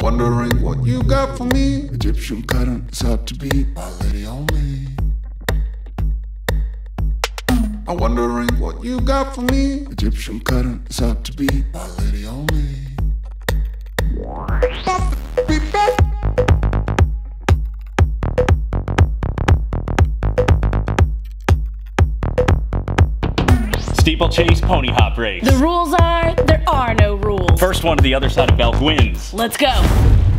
I'm wondering what you got for me. Egyptian cotton is hard to beat, my lady on me. I'm wondering what you got for me. Egyptian cotton is hard to beat, my lady on me. Steeplechase pony hop race. The rules are there are no rules. First one to the other side of Belk wins. Let's go.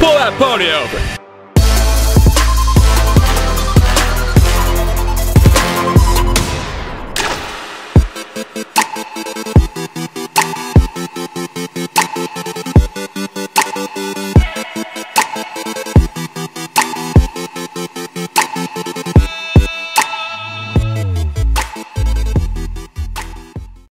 Pull that pony over.